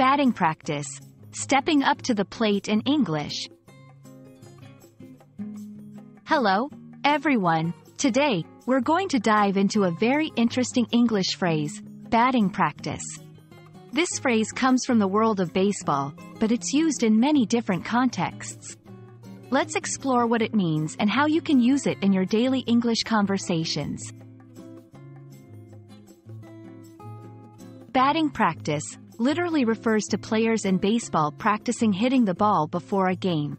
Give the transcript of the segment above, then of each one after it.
Batting practice. Stepping up to the plate in English. Hello, everyone. Today, we're going to dive into a very interesting English phrase, batting practice. This phrase comes from the world of baseball, but it's used in many different contexts. Let's explore what it means and how you can use it in your daily English conversations. Batting practice literally refers to players in baseball practicing hitting the ball before a game.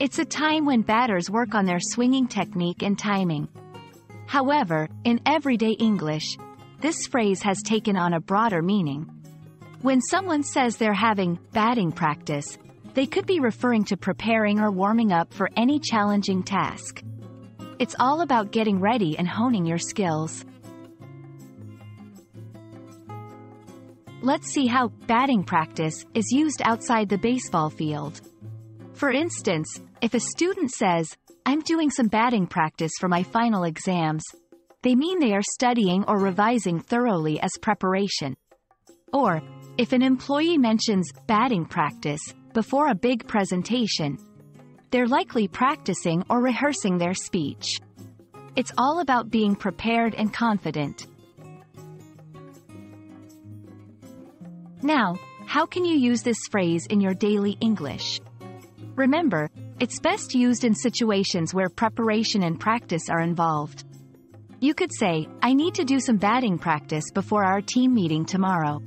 It's a time when batters work on their swinging technique and timing. However, in everyday English, this phrase has taken on a broader meaning. When someone says they're having batting practice, they could be referring to preparing or warming up for any challenging task. It's all about getting ready and honing your skills. Let's see how batting practice is used outside the baseball field. For instance, if a student says, I'm doing some batting practice for my final exams, they mean they are studying or revising thoroughly as preparation. Or, if an employee mentions batting practice before a big presentation, they're likely practicing or rehearsing their speech. It's all about being prepared and confident. Now, how can you use this phrase in your daily English? Remember, it's best used in situations where preparation and practice are involved. You could say, I need to do some batting practice before our team meeting tomorrow.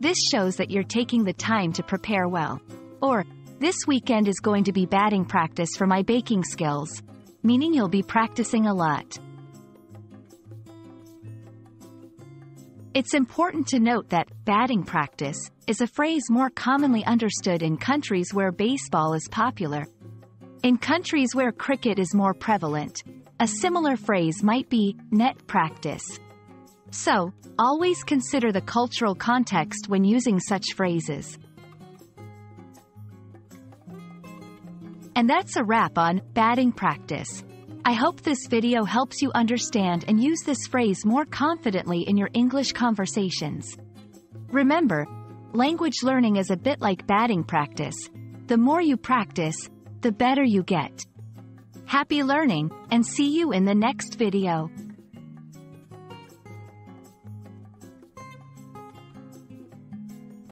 This shows that you're taking the time to prepare well. Or, this weekend is going to be batting practice for my baking skills, meaning you'll be practicing a lot. It's important to note that batting practice is a phrase more commonly understood in countries where baseball is popular. In countries where cricket is more prevalent, a similar phrase might be net practice. So, always consider the cultural context when using such phrases. And that's a wrap on batting practice. I hope this video helps you understand and use this phrase more confidently in your English conversations. Remember, language learning is a bit like batting practice. The more you practice, the better you get. Happy learning, and see you in the next video.